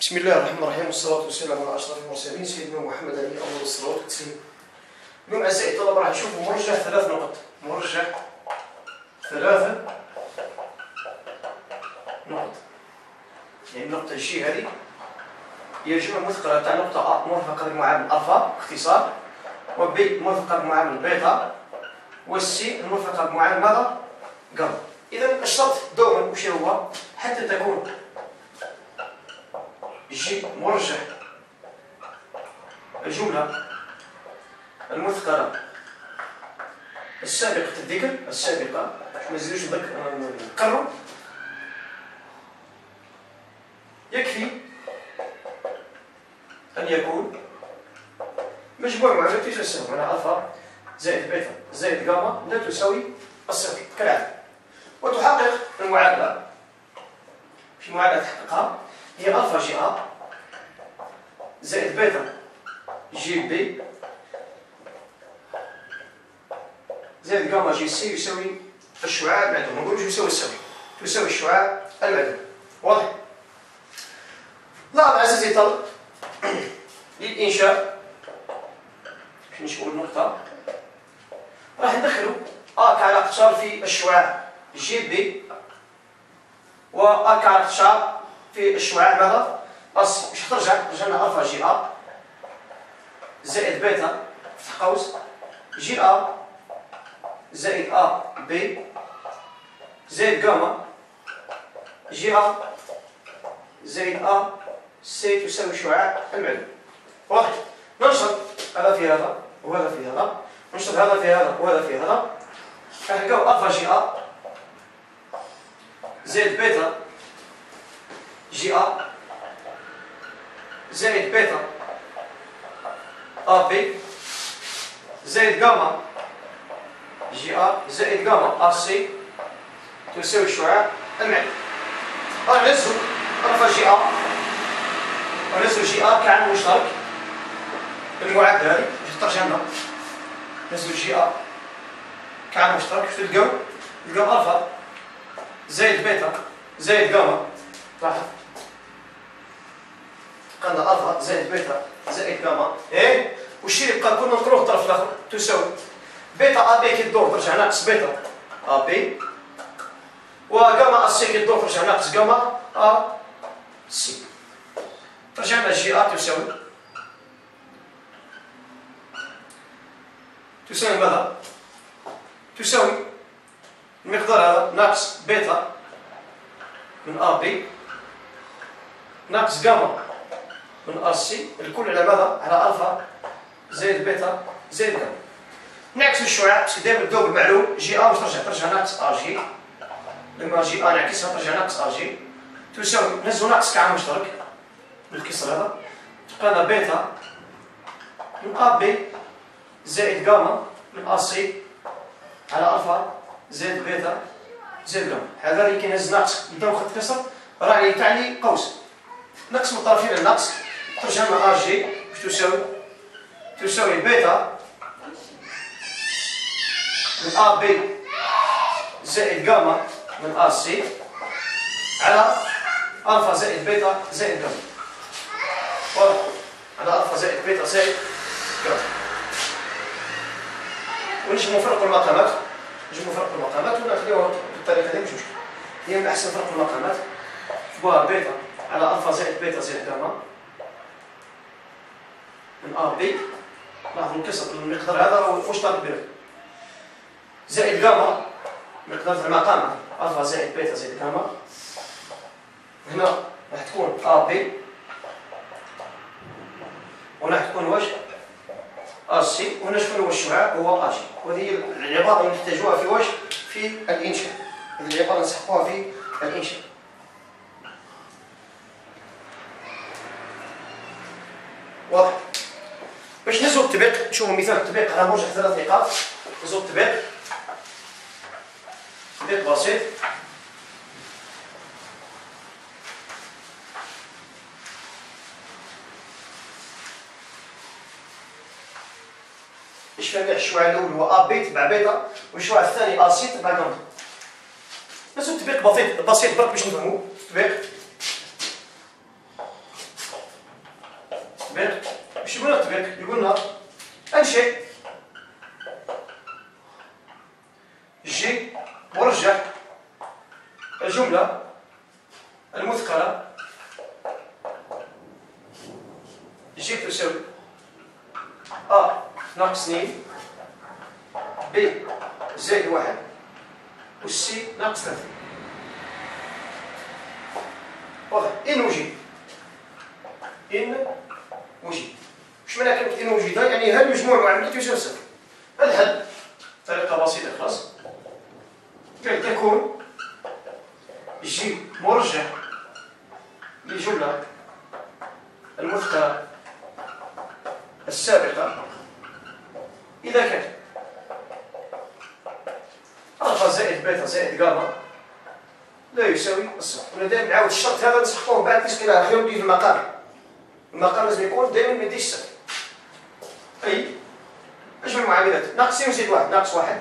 بسم الله الرحمن الرحيم والصلاة والسلام على أشرف المرسلين سيدنا محمد عليه أفضل الصلاة والتسليم. اليوم أعزائي الطلبة راح نشوفوا مرجع ثلاث نقط، مرجع ثلاثة نقط. يعني النقطة G هذه هي الجملة المثقلة تاع نقطة A مرفقة بالمعامل ألفا اختصار و B مرفقة بالمعامل بيتا وال C المرفقة بمعامل ماذا؟ جاما. إذا الشرط دوما وش هو؟ حتى تكون جي مرجح. الجملة المثقلة السابقة الذكر السابقة. ما نزيدوش يكفي أن يكون مجموع معاملات تساوي معناها ألفا زائد بيتا زائد جاما لا تساوي الصفر. كالعادة. وتحقق المعادلة. في معادلة تحققها. هي ألفا G A زائد بيتا G B زائد جاما G C يساوي الشعاع المعدوم ما نقولوش يساوي السوي تساوي الشعاع المعدوم واضح لاحظ عزيزي الطالب للإنشاء باش نشوفوا النقطة راح ندخلوا. أ كعلاقة شار في الشعاع جي بي. و أ كعلاقة شار في الشعاع ماذا؟ أص مش ترجع رجعنا ألفا جي أ. زائد بيتا فتح قوس. جي أ. زائد أ بي. زائد جاما. جي أ. زائد A. C تساوي شعاع المعدوم واضح. ننشط هذا في هذا وهذا في هذا. ننشط هذا في هذا وهذا في هذا. نلقاو ألفا G A. زائد بيتا. G A زائد بيتا A B زائد جاما جي أ زائد جاما أ سي تساوي الشعاع المعدوم راح نهزو ألفا جي أ ونهزو جي أ كعامل مشترك المعادلة هذه باش ترجع لنا نهزو جي أ كعامل مشترك واش تلقاو تلقاو ألفا زائد بيتا زائد جاما لاحظ قلنا الفا زائد بيتا زائد جاما إيه؟ وش يبقى كنا نقروه الطرف الآخر تساوي. بيتا ا بي كي تدور ترجع ناقص بيتا. ا بي وجاما ا سي كي تدور ترجع ناقص جاما أ. سي رجعنا جي أ تساوي. تساوي ماذا؟ تساوي المقدار هذا ناقص بيتا من أ بي. ناقص جاما من ا سي الكل على ماذا؟ على ألفا. زائد بيتا. زائد جاما نعكس الشعاع parce que دائما نبداو بالمعلوم جي ا واش ترجع ترجع ناقص ا جي لما جي ا نعكسها ترجع ناقص ا جي تساوي نهزو ناقص كعامل مشترك. بالكسر هذا. تبقى لنا بيتا. من ا بي زائد جاما. من ا سي على ألفا. زائد بيتا. زائد جاما. هذا اللي كي نهز ناقص. نبداو خط كسر. راه تعني قوس. ناقص من الطرفين الناقص ترجع لنا ا جي واش تساوي تساوي بيتا من ا بي زائد جاما من ا سي على الفا زائد بيتا زائد جاما على الفا زائد بيتا زائد جاما ونجمو نفرق المقامات نجمو نفرق المقامات ونخليوها بالطريقة دي مش مشكل هي من احسن نفرق المقامات تبقى بيتا على الفا زائد بيتا زائد جاما من ا بي لاحظوا الكسر المقدار هذا طالب به زائد جاما مقدار المقام الفا زائد بيتا زائد جاما. هنا راح تكون آ بي. وراح تكون واش؟ آ سي. وهنا شكون هو الشعاع؟ هو آ جي. وهذه العبارة اللي نحتاجوها في واش؟ في الإنشاء. العبارة نسحقوها في الإنشاء. واضح؟ باش نزول التطبيق نشوفوا مثال التطبيق على مرجع ثلاث نقاط. نزول التطبيق تطبيق بسيط. الشعاع الأول هو ا بي تبع بيتا والشعاع الثاني ا سي تبع جاما نزيدو تطبيق بسيط بسيط برك باش نفهموا التطبيق التطبيق باش يقولنا التطبيق يقولنا أنشئ. جي مرجح الجملة المذكرة جي تساوي أ ناقص اثنين ب زائد واحد والسي ناقص ثلاثة. واضح. إن وجد إن معنى كلمة إن وجد يعني هل مجموع معاملات يساوي صفر الحل طريقة بسيطة خلاص. كي تكون جي مرجح للجملة المذكرة السابقة. إذا كان ألفا زائد بيتا زائد غاما لا يساوي الصفر. أنا دائما نعاود الشرط هذا نسحقوه بعد كيس كده خير في المقام. المقام لازم يكون دائما ما يديش صفر. أي؟ من المعاملات ناقص يزيد واحد ناقص واحد.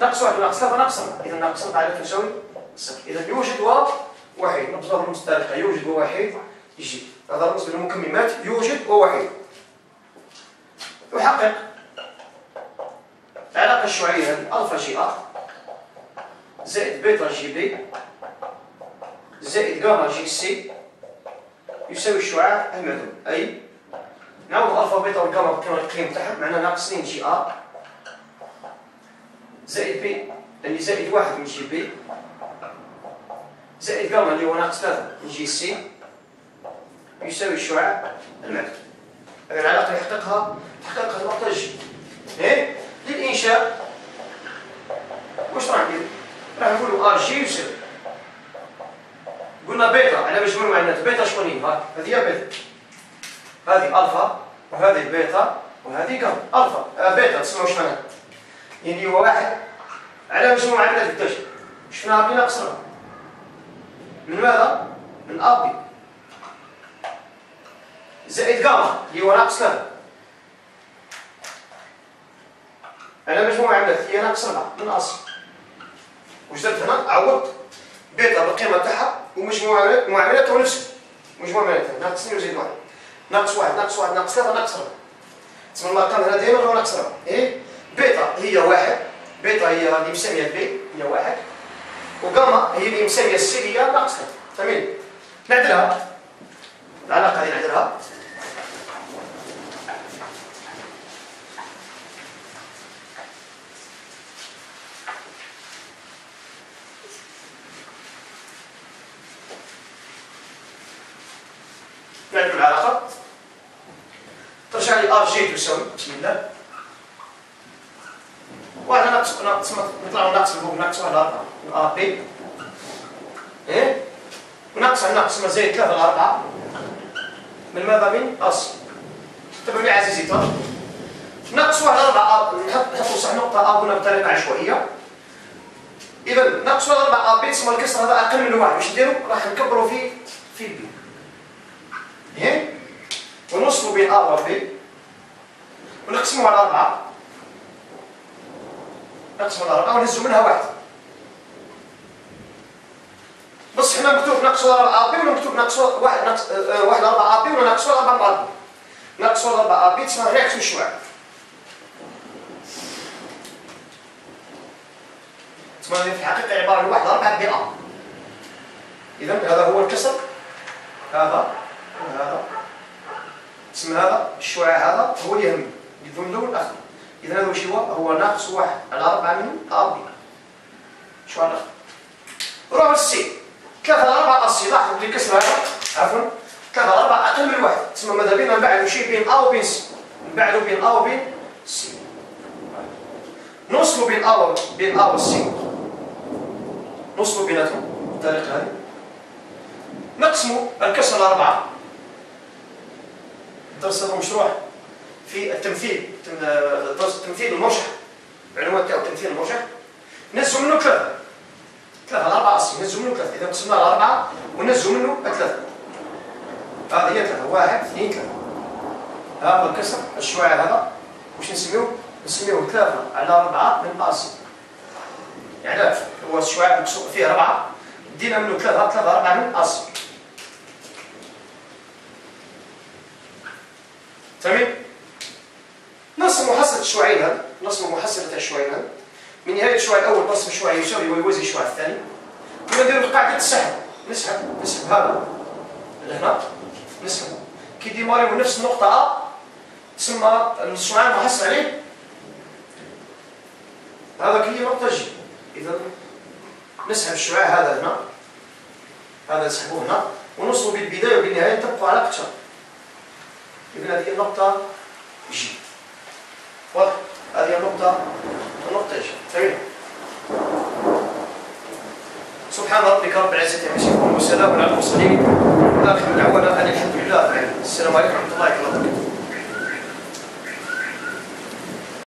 ناقص واحد وناقص ثلاثة ناقص أربعة. إذا ناقص أربعة لا تساوي صفر. إذا يوجد وواحد نقص الرمز الطريقة يوجد وواحد يجي. هذا الرمز من المكملات يوجد وواحد يحقق العلاقة الشعاعية ألفا جي أ. زائد بيتا جي بي. زائد جاما جي سي. يساوي الشعاع المعدوم أي؟ نعوض ألفا بيتا والجاما القيم تاعها معنا ناقص 2 جي أ زائد بي اللي زائد واحد من جي بي زائد جاما اللي هو ناقص 3 من جي سي يساوي الشعاع المعدوم هذه العلاقة يحققها تحققها النقطة جي إيه؟ للإنشاء واش راح ندير؟ راح نقولوا ار جي يساوي قلنا بيتا على مجموع المعلومات بيتا شكون هي؟ هذه هي بيتا هذه ألفا وهذه بيتا وهذه جاما ألفا. آه بيتا تسمعوا واش معناها؟ يعني هو واحد. على مجموع معلومات الدجل شفنا بي ناقص من ماذا؟ من أبي. زائد جاما. اللي هو ناقص ثلاثة على مجموع معاملات هي ناقص من أصل. وش درت هنا؟ عوضت. بيتا بالقيمة تاعها ومجموع معاملات هو نفسه مجموع معاملات. ناقص اثنين وزيد واحد. ناقص واحد ناقص واحد ناقص ثلاثة ناقص أربعة تسمى الأرقام هنا دائما هو ناقص أربعة إيه؟ بيتا هي واحد. بيتا هي اللي مسمية بي هي واحد. وجاما هي اللي مسمية سي هي ناقص ثلاثة فاهمين؟ نعدلها. العلاقة هذه نعدلها نعرف العلاقة ترجع تساوي بسم الله. واحد ناقص ناقص نطلع ناقص فوق ناقص واحد أربعة ار بي إيه؟ وناقص ناقص ما ثلاثة أربعة من ماذا من؟ أصل تبع لي عزيزي ترى ناقص واحد أربعة نحط نحط صح نقطة. أ قلنا بطريقة عشوائية إذا ناقص واحد أربعة بي تسمى الكسر هذا أقل من واحد. واش نديرو؟ راح نكبروا فيه في بي إيه؟ ونوصلوا بين أ وبي ونقسموا على أربعة. نقسموا على أربعة ونهزوا منها واحد. بس هنا مكتوب ناقص أربعة بي ولا مكتوب ناقص واحد ناقص آه، واحد أربعة بي ولا ناقص أربعة بي ناقص أربعة بي تسمى رياكسيون الشعاع تسمى في الحقيقة عبارة عن واحد أربعة BA إذا هذا هو الكسر. هذا وهذا اسم هذا الشعاع هذا هو اللي يهم يضم له الآخر إذا هذا وش هو؟ هو ناقص واحد. على أربعة من AB شعاع الآخر روح لل C ثلاثة على أربعة AC لاحظوا اللي كسر هذا. عفوا. ثلاثة على أربعة أقل من واحد. تسمى ماذا بينا نبعدوا شيء بين A وبين C. نبعدوا بين A وبين سي. نوصلوا بين أ بين أ والسي نوصلوا بيناتهم. بالطريقة هذه. نقسموا الكسر الأربعة. درس هذا مشروع. في التمثيل التمثيل المرشح العنوان تاعو التمثيل المرشح نزلوا منه ثلاثة ثلاثة الأربعة أصلي. نزلوا منه ثلاثة إذا قسمنا الأربعة ونزلوا منه ثلاثة هذه هي ثلاثة. واحد اثنين ثلاثة هذا الكسر الشعاع هذا. وش نسميوه؟ نسميوه ثلاثة على أربعة من أصل. يعني هو الشعاع فيه أربعة. دينا منه ثلاثة ثلاثة أربعة من أصل. فاهمين؟ نرسم محصلة هذا من نهاية الشعاع الأول نرسم الشعاع يساوي ويوازي الشعاع الثاني. وندير قاعدة السحب نسحب. نسحب. هذا. لهنا نسحب. كي ديماريو نفس النقطة A تسمى الشعاع المحصل عليه. هذا كي نقطة G إذا نسحب الشعاع هذا هنا. هذا نسحبه هنا. ونوصل بالبداية وبالنهاية تبقى على قطر إذن هذه النقطة G واضح؟ هذه النقطة. النقطة جي تمام سبحان ربك رب العزة عما يصفون وسلام على المرسلين. وآخر دعوانا أن الحمد لله. السلام عليكم ورحمة الله